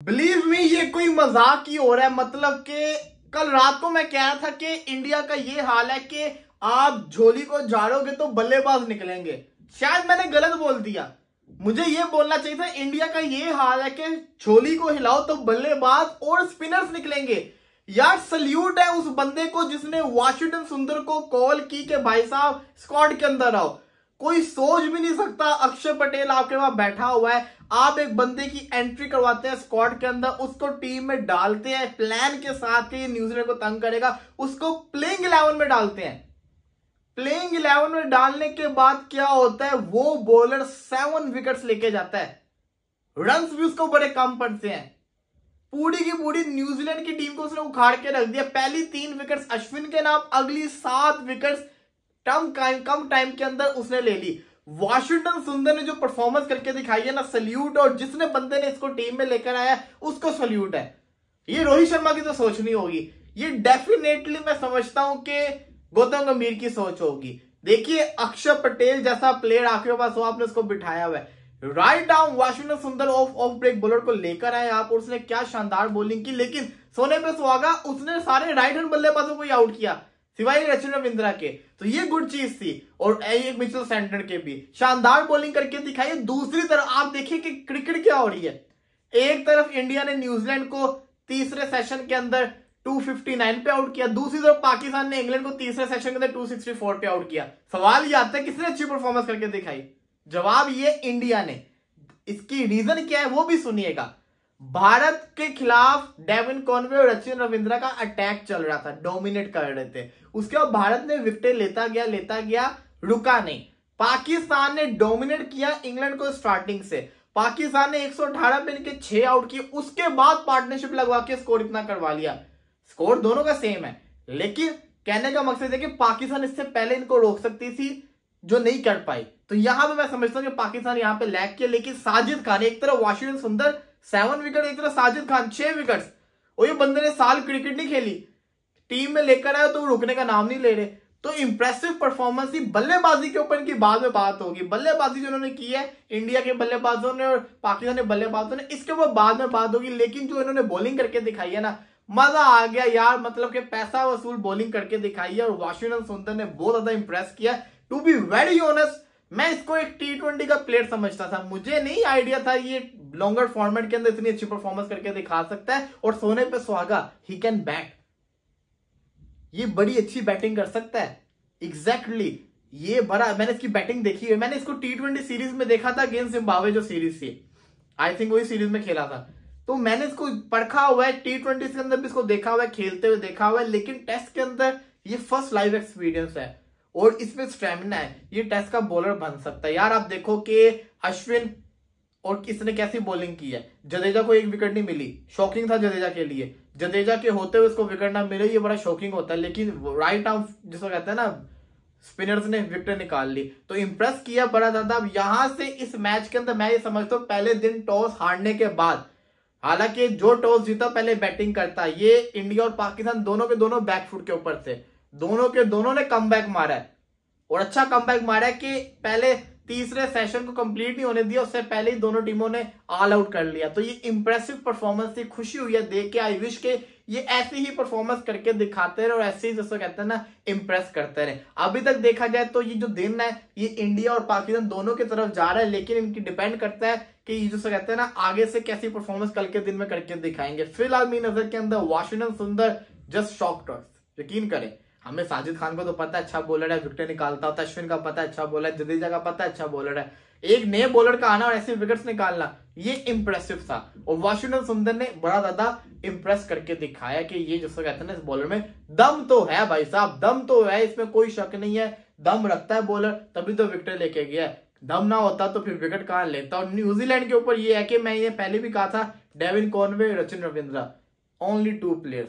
Believe me ये कोई मज़ाक ही हो रहा है। मतलब कि कल रात को मैं कह रहा था कि इंडिया का ये हाल है कि आप झोली को झाड़ोगे तो बल्लेबाज निकलेंगे। शायद मैंने गलत बोल दिया। मुझे ये बोलना चाहिए था इंडिया का ये हाल है कि झोली को हिलाओ तो बल्लेबाज और स्पिनर्स निकलेंगे। यार सल्यूट है उस बंदे को जिसने वाशिंगटन सुंदर को कॉल की कि भाई साहब स्क्वाड के अंदर आओ। कोई सोच भी नहीं सकता, अक्षय पटेल आपके वहाँ बैठा हुआ है। आप एक बंदे की एंट्री करवाते हैं स्क्वाड के अंदर, उसको टीम में डालते हैं प्लान के साथ कि न्यूजीलैंड को तंग करेगा, उसको प्लेइंग इलेवन में डालते हैं। प्लेइंग इलेवन में डालने के बाद क्या होता है, वो बॉलर सेवन विकेट्स लेके जाता है। रन भी उसको बड़े कम पड़ते हैं। पूरी की पूरी न्यूजीलैंड की टीम को उसने उखाड़ के रख दिया। पहली तीन विकेट्स अश्विन के नाम, अगली सात विकेट्स कम टाइम के अंदर उसने ले ली। वाशिंगटन सुंदर ने जो परफॉर्मेंस करके दिखाई है ना सल्यूट और जिसने बंदे ने इसको टीम में लेकर आया, उसको सल्यूट है। ये रोहित शर्मा की तो सोचनी होगी। ये डेफिनेटली मैं समझता हूँ कि गौतम गंभीर की सोच होगी। देखिए अक्षर पटेल जैसा प्लेयर आपके पास हो आपने उसको बिठाया हुआ है। Right down Washington Sundar off off break bowler को लेकर आए आप और उसने क्या शानदार बॉलिंग की, लेकिन सोने पे सुहागा, उसने सारे राइट हैंड बल्लेबाजों को आउट किया। सिवाय रचन रविंद्रा के। तो ये गुड चीज़ थी। और एक मिचल सेंटर के भी। शानदार बॉलिंग करके दिखाई। दूसरी तरफ़ आप देखिए कि क्रिकेट क्या हो रही है। एक तरफ़ इंडिया ने न्यूजीलैंड को तीसरे सेशन के अंदर 259 पे आउट किया। दूसरी तरफ़ पाकिस्तान ने इंग्लैंड को तीसरे सेशन के अंदर 264 पे आउट किया। सवाल ये आता है, किसने अच्छी परफॉर्मेंस करके दिखाई? जवाब ये इंडिया ने। इसकी रीजन क्या है वो भी सुनिएगा। भारत के खिलाफ डेविन कॉनवे और रचिन रविंद्रा का अटैक चल रहा था डोमिनेट कर रहे थे। उसके बाद भारत ने विकेट लेता गया लेता गया, रुका नहीं। पाकिस्तान ने डोमिनेट किया इंग्लैंड को स्टार्टिंग से। पाकिस्तान ने 118 पे इनके छह आउट किए, उसके बाद पार्टनरशिप लगवा के स्कोर इतना करवा लिया। स्कोर दोनों का सेम है। लेकिन कहने का मकसद है कि पाकिस्तान इससे पहले इनको रोक सकती थी, जो नहीं कर पाई। तो यहाँ पे मैं समझता हूँ कि पाकिस्तान यहाँ पे लैग किया, लेकिन साजिद खान, एक तरफ़ वाशिंगटन सुंदर सेवन विकेट एक तरफ़ साजिद खान, छह विकेट और ये बंदे ने साल क्रिकेट नहीं खेली। टीम में लेकर आया तो रुकने का नाम नहीं ले रहे। तो इंप्रेसिव परफॉर्मेंस ही बल्लेबाजी के ऊपर इनकी बाद में बात होगी। बल्लेबाजी जो उन्होंने की है इंडिया के बल्लेबाजों ने और पाकिस्तान के बल्लेबाजों ने, इसके ऊपर बाद में बात होगी। लेकिन जो इन्होंने बॉलिंग करके दिखाई है ना, मज़ा आ गया यार। मतलब कि पैसा वसूल बॉलिंग करके दिखाई है। और वाशिंगटन सुंदर ने बहुत ज़्यादा इंप्रेस किया। टू बी वेरी ऑनेस्ट मैं इसको एक टी ट्वेंटी का प्लेयर समझता था। मुझे नहीं आइडिया था ये लॉन्गर फॉर्मेट के अंदर इतनी अच्छी परफॉर्मेंस करके दिखा सकता है और सोने पे सुहागा ही कैन बैट ये बड़ी अच्छी बैटिंग कर सकता है। Exactly exactly. ये बड़ा, मैंने इसकी बैटिंग देखी है। मैंने इसको टी ट्वेंटी सीरीज़ में देखा था गेंद जिम्बावे जो सीरीज़ थी। आई थिंक वही सीरीज़ में खेला था। तो मैंने इसको परखा हुआ है टी ट्वेंटी के अंदर भी इसको देखा हुआ है, खेलते हुए देखा हुआ है, लेकिन टेस्ट के अंदर ये फ़र्स्ट लाइव एक्सपीरियंस है। और इसमें स्टेमिना है। ये टेस्ट का बॉलर बन सकता है। यार, आप देखो कि अश्विन और किसने कैसी बॉलिंग की है? जडेजा को एक विकेट नहीं मिली। शॉकिंग था जडेजा के लिए। जडेजा के होते हुए उसको विकेट ना मिले, ये बड़ा शॉकिंग होता है। लेकिन राइट आर्म जिसको कहते हैं ना स्पिनर्स ने विकेट निकाल ली। तो इंप्रेस किया बड़ा ज़्यादा। अब यहाँ से इस मैच के अंदर मैं ये समझता हूँ, पहले दिन टॉस हारने के बाद। हालाँकि जो टॉस जीता, पहले बैटिंग करता ये इंडिया और पाकिस्तान दोनों के दोनों बैकफुट के ऊपर थे दोनों के दोनों ने कम मारा है। और अच्छा कम मारा है कि पहले तीसरे सेशन को कंप्लीट नहीं होने दिया, उससे पहले ही दोनों टीमों ने ऑल आउट कर लिया। तो ये इंप्रेसिव परफॉर्मेंस थी, खुशी हुई है देख के आई विश के ये ऐसी ही परफॉर्मेंस करके दिखाते रहे और ऐसे ही जैसे कहते हैं ना इंप्रेस करते रहे। अभी तक देखा जाए तो ये जो दिन है, ये इंडिया और पाकिस्तान दोनों की तरफ़ जा रहा है, लेकिन इनकी डिपेंड करता है कि ये जो कहते हैं ना, आगे से कैसी परफॉर्मेंस कल के दिन में करके दिखाएँगे। फ़िलहाल मेरी नज़र के अंदर वाशिंगटन सुंदर जस्ट शॉक यकीन करें। हमें साजिद खान को तो पता है अच्छा बॉलर है, विकेट निकालता होता अश्विन का पता है अच्छा बॉलर है, जडेजा का पता है अच्छा बॉलर है। एक नए बॉलर का आना और ऐसे विकेट्स निकालना, ये इंप्रेसिव था। और वाशिंगटन सुंदर ने बड़ा ज़्यादा इंप्रेस करके दिखाया कि ये जो कहते हैं इस बॉलर में, दम तो है भाई साहब, दम तो है, इसमें कोई शक नहीं है, दम रखता है बॉलर तभी तो विकेट लेके गया दम ना होता तो फिर विकेट कहाँ लेता? और न्यूजीलैंड के ऊपर ये है कि मैं ये पहले भी कहा था Devon Conway Rachin Ravindra only two players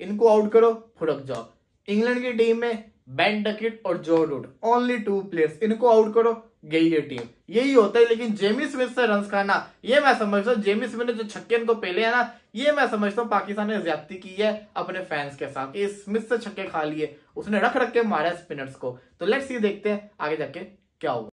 इनको आउट करो फुड़क जाओ। इंग्लैंड की टीम में बैन डकिट और Joe Root only two players इनको आउट करो, गई है टीम यही होता है, लेकिन जेमी स्मिथ से रन खाना, ये मैं समझता हूँ जेमी स्मिथ ने जो छक्के इनको पहले है ना, ये मैं समझता हूँ पाकिस्तान ने ज़्यादा की है अपने फैंस के साथ। ये स्मिथ से छक्के खा लिए, उसने रख रख के मारा स्पिनर्स को। तो लेट्स ये देखते हैं, आगे जाके क्या होगा।